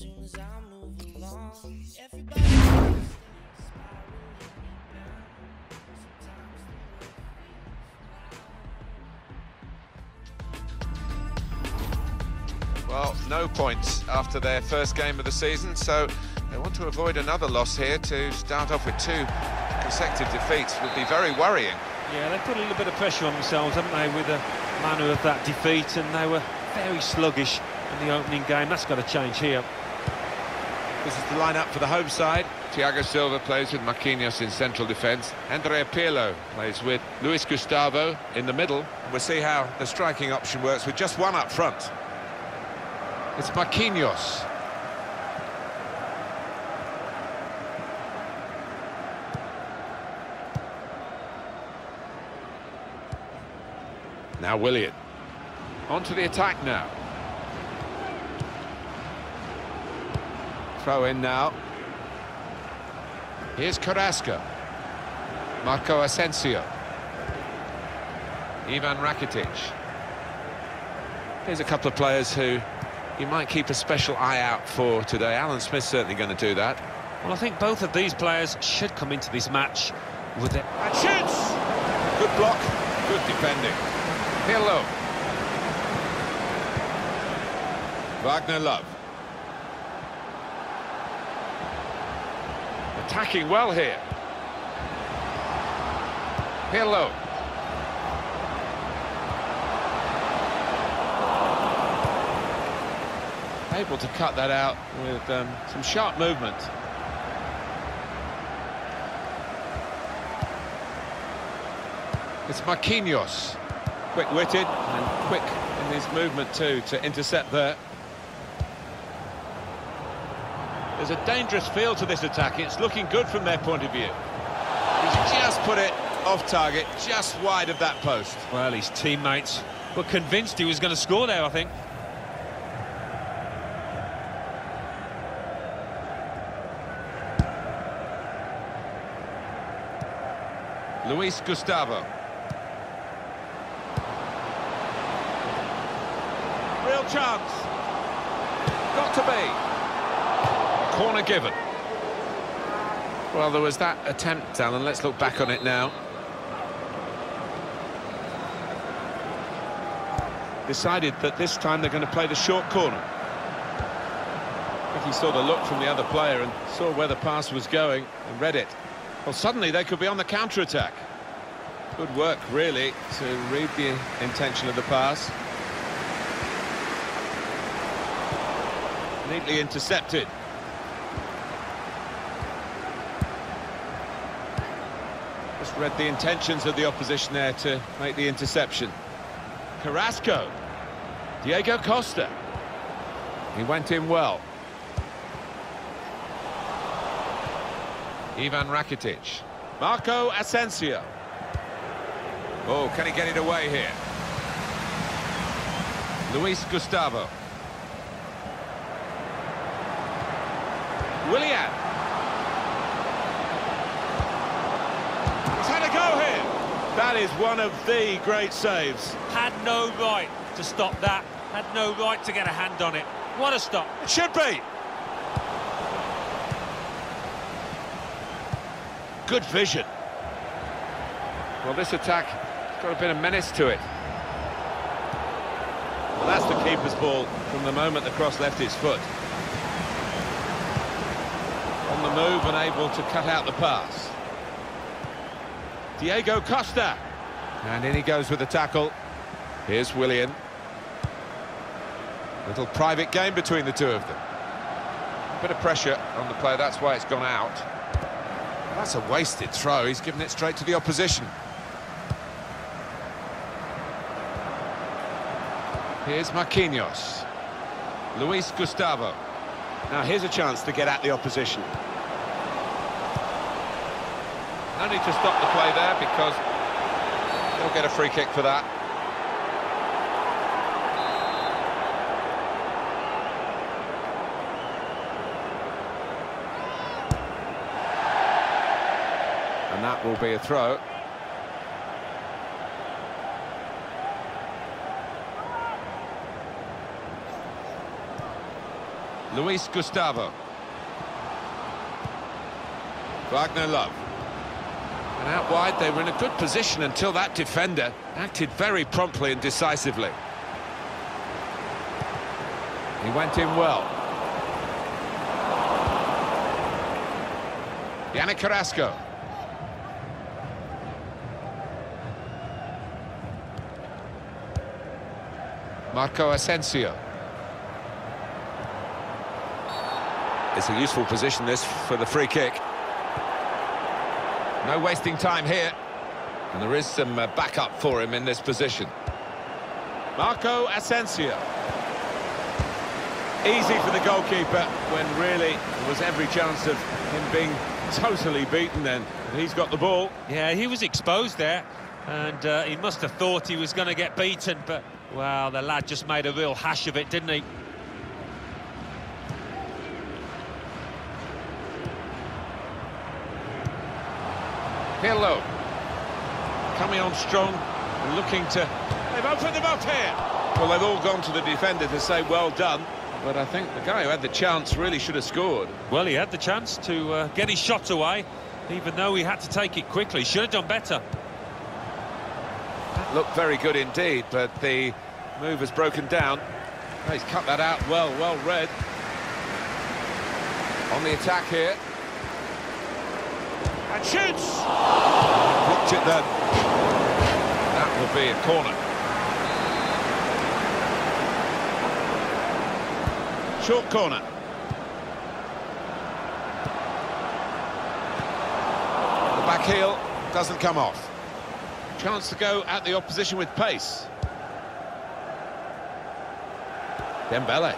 soon as I move along. Everybody else thinks spiraling down. Sometimes the world Well, no points after their first game of the season, so they want to avoid another loss here to start off with two consecutive defeats would be very worrying. Yeah, they put a little bit of pressure on themselves, haven't they, with the manner of that defeat, and they were very sluggish in the opening game. That's got to change here. This is the lineup for the home side. Thiago Silva plays with Marquinhos in central defence. Andrea Pirlo plays with Luis Gustavo in the middle. We'll see how the striking option works with just one up front. It's Marquinhos. Now Willian. On to the attack now. Throw in now. Here's Carrasco. Marco Asensio. Ivan Rakitic. Here's a couple of players who you might keep a special eye out for today. Alan Smith's certainly going to do that. Well, I think both of these players should come into this match with it. And shoots! Good block, good defending. Pirlo. Wagner Love. Attacking well here. Pirlo. Able to cut that out with um, some sharp movement. It's Marquinhos. Quick-witted and quick in his movement too to intercept there. There's a dangerous feel to this attack. It's looking good from their point of view. He's just put it off target, just wide of that post. Well, his teammates were convinced he was going to score there, I think. Luis Gustavo. Real chance. Got to be. Corner given. Well, there was that attempt, Alan. Let's look back on it now. Decided that this time they're going to play the short corner. I think he saw the look from the other player and saw where the pass was going and read it. Well, suddenly they could be on the counter-attack. Good work, really, to read the intention of the pass. Neatly intercepted. Read the intentions of the opposition there to make the interception. Carrasco. Diego Costa. He went in well. Ivan Rakitic. Marco Asensio. Oh, can he get it away here? Luis Gustavo. Willian. He's had a go here. That is one of the great saves. Had no right to stop that. Had no right to get a hand on it. What a stop. It should be. Good vision. Well, this attack has got a bit of menace to it. Well, that's the keeper's ball from the moment the cross left his foot. On the move and able to cut out the pass. Diego Costa. And in he goes with the tackle. Here's Willian. Little private game between the two of them. Bit of pressure on the player, that's why it's gone out. That's a wasted throw, he's given it straight to the opposition. Here's Marquinhos. Luis Gustavo. Now here's a chance to get at the opposition. No need to stop the play there because they'll get a free kick for that. And that will be a throw. Luis Gustavo. Wagner Love. And out wide, they were in a good position until that defender acted very promptly and decisively. He went in well. Yannick Carrasco. Marco Asensio. It's a useful position, this, for the free kick. No wasting time here. And there is some uh, backup for him in this position. Marco Asensio. Easy for the goalkeeper when really there was every chance of him being totally beaten then. He's got the ball. Yeah, he was exposed there, and uh, he must have thought he was going to get beaten, but, well, the lad just made a real hash of it, didn't he? Pirlo. Coming on strong and looking to... They've opened them up here. Well, they've all gone to the defender to say well done. But I think the guy who had the chance really should have scored. Well, he had the chance to uh, get his shot away, even though he had to take it quickly. Should have done better. That looked very good indeed, but the move has broken down. He's cut that out well, well read. On the attack here. And shoots! Blocked it then. That will be a corner. Short corner. The back heel doesn't come off. Chance to go at the opposition with pace. Dembele.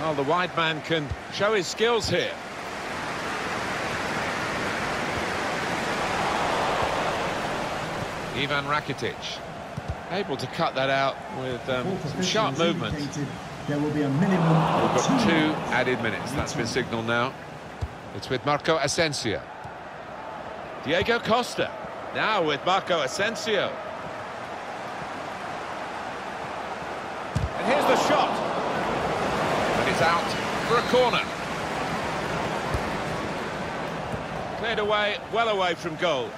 Well, the wide man can show his skills here. Ivan Rakitic. Able to cut that out with um, some sharp movement. There will be a minimum We've of got two two added minutes. That's been signalled now. It's with Marco Asensio. Diego Costa. Now with Marco Asensio. And here's the shot. And it's out for a corner. Cleared away, well away from goal.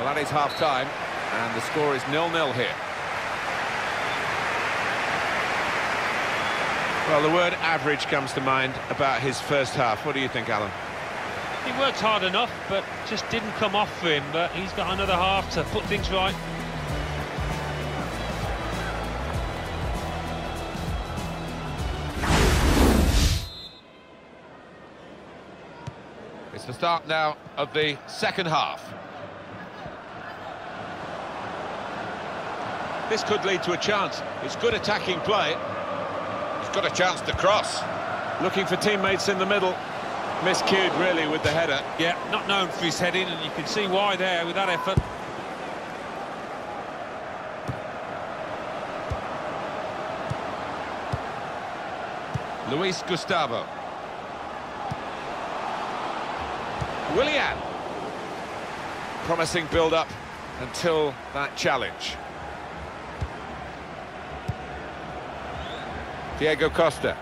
Well, that is half-time, and the score is nil-nil here. Well, the word average comes to mind about his first half. What do you think, Alan? He worked hard enough, but just didn't come off for him. But he's got another half to put things right. It's the start now of the second half. This could lead to a chance. It's good attacking play. He's got a chance to cross. Looking for teammates in the middle. Miscued, really, with the header. Yeah, not known for his heading, and you can see why there with that effort. Luis Gustavo. Willian. Promising build-up until that challenge. Diego Costa.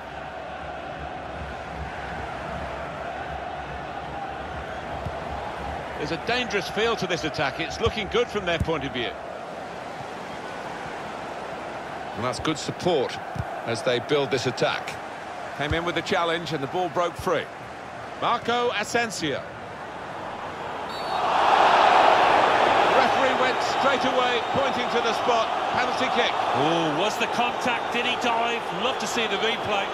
There's a dangerous feel to this attack. It's looking good from their point of view. And that's good support as they build this attack. Came in with the challenge and the ball broke free. Marco Asensio. The referee went straight away, pointing to the spot. Penalty kick. Oh, was the contact? Did he dive? Love to see the replay.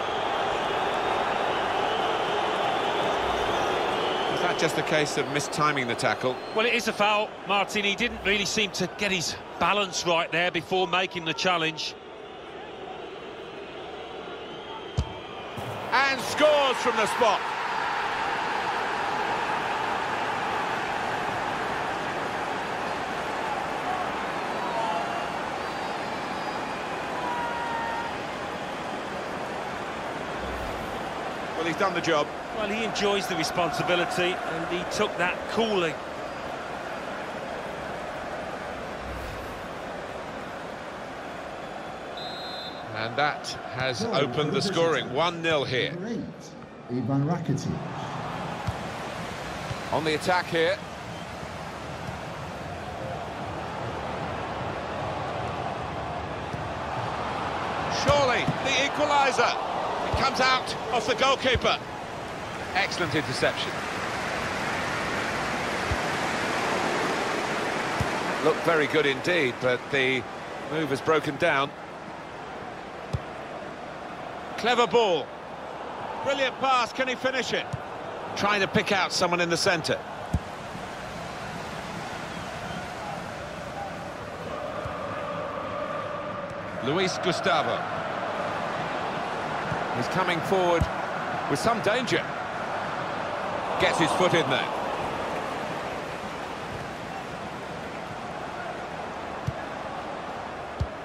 Is that just a case of mistiming the tackle? Well, it is a foul, Martin. He didn't really seem to get his balance right there before making the challenge. And scores from the spot. Well, he's done the job. Well, he enjoys the responsibility, and he took that coolly. And And that has opened the scoring. 1-0 here. Number eight, Ivan Rakitic. On the attack here. Surely the equaliser. Comes out of the goalkeeper. Excellent interception. Looked very good indeed, but the move has broken down. Clever ball. Brilliant pass, can he finish it? Trying to pick out someone in the centre. Luis Gustavo. He's coming forward with some danger. Gets his foot in there.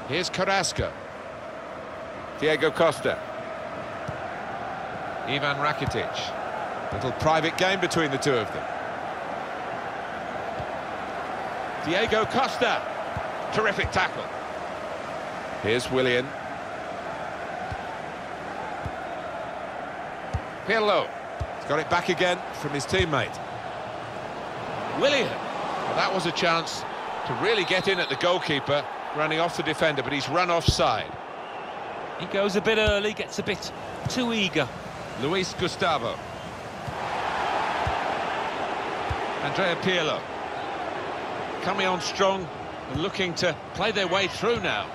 Here's Carrasco. Diego Costa. Ivan Rakitic. Little private game between the two of them. Diego Costa. Terrific tackle. Here's Willian. Pirlo. He's got it back again from his teammate. Willian. Well, that was a chance to really get in at the goalkeeper, running off the defender, but he's run offside. He goes a bit early, gets a bit too eager. Luis Gustavo. Andrea Pirlo. Coming on strong and looking to play their way through now.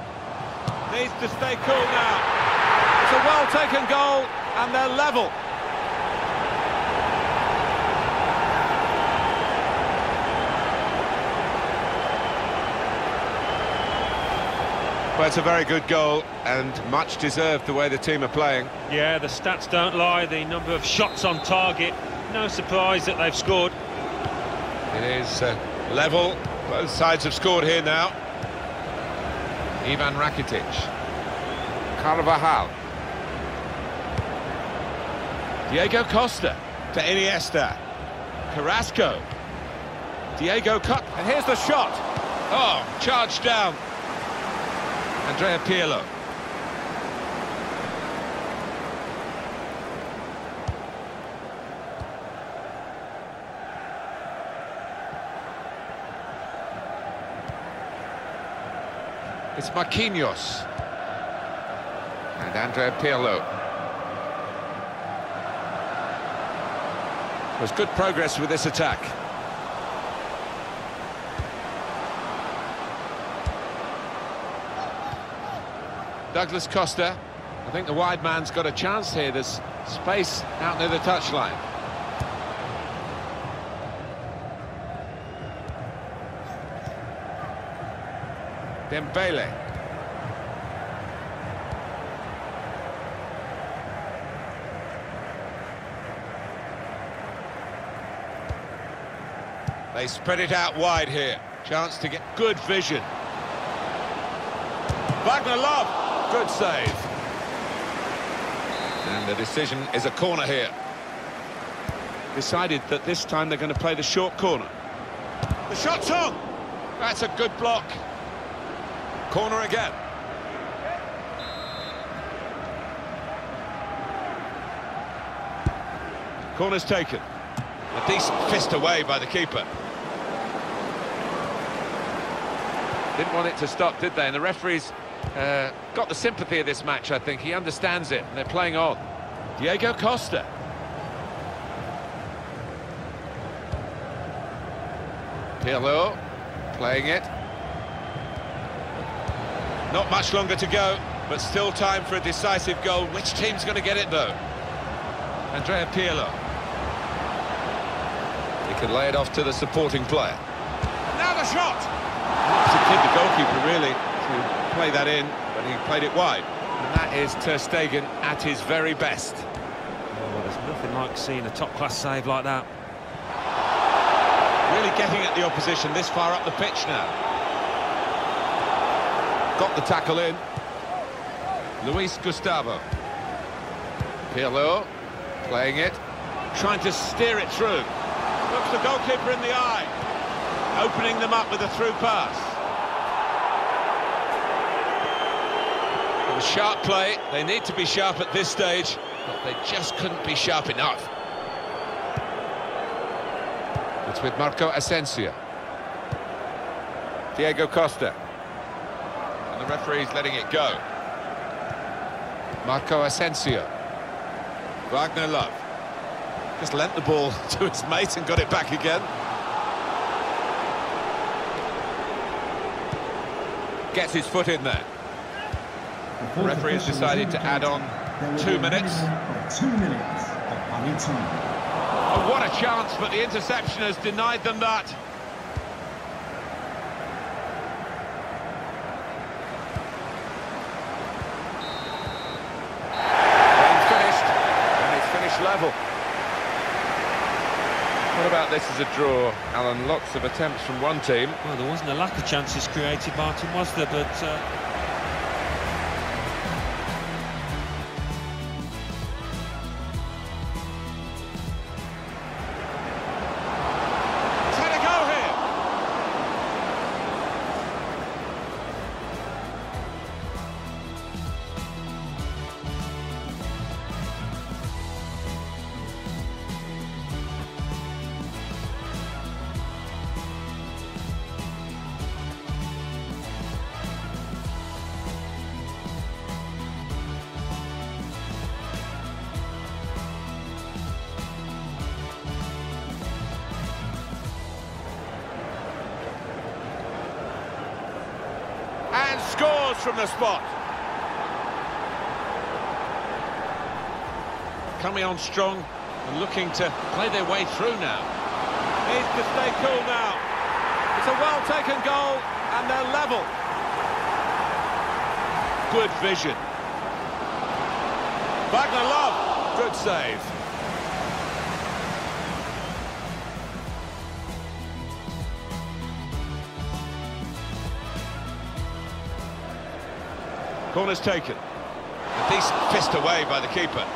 Needs to stay cool now. It's a well-taken goal and they're level. Well, it's a very good goal and much deserved the way the team are playing. Yeah, the stats don't lie. The number of shots on target. No surprise that they've scored. It is uh, level. Both sides have scored here now. Ivan Rakitic. Carvajal. Diego Costa to Iniesta. Carrasco. Diego cut. And here's the shot. Oh, charged down. Andrea Pirlo. It's Marquinhos. And Andrea Pirlo. There's good progress with this attack. Douglas Costa. I think the wide man's got a chance here. There's space out near the touchline. Dembele. They spread it out wide here. Chance to get good vision. Wagner Love, good save. And the decision is a corner here. Decided that this time they're going to play the short corner. The shot's on! That's a good block. Corner again. Corner's taken. A decent fist away by the keeper. Didn't want it to stop, did they? And the referee's uh, got the sympathy of this match, I think. He understands it, and they're playing on. Diego Costa. Pirlo playing it. Not much longer to go, but still time for a decisive goal. Which team's going to get it, though? Andrea Pirlo. He could lay it off to the supporting player. Now the shot! To kid the goalkeeper, really, to play that in, but he played it wide. And that is Ter Stegen at his very best. Oh, there's nothing like seeing a top-class save like that. Really getting at the opposition this far up the pitch now. Got the tackle in. Luis Gustavo. Pirlo playing it. Trying to steer it through. Looks the goalkeeper in the eye. Opening them up with a through pass. It was sharp play. They need to be sharp at this stage, but they just couldn't be sharp enough. It's with Marco Asensio. Diego Costa. And the referee's letting it go. Marco Asensio. Wagner Love. Just lent the ball to his mate and got it back again. Gets his foot in there. The Referee has decided to add on two minutes. of Two minutes of added time. Oh, what a chance, but the interception has denied them that. Finished, it's finished level. What about this as a draw, Alan? Lots of attempts from one team. Well, there wasn't a lack of chances created, Martin, was there? But uh, And scores from the spot. Coming on strong and looking to play their way through now. Needs to stay cool now. It's a well-taken goal and they're level. Good vision. Wagner Love, good save. Corner's taken. A decent fist away by the keeper.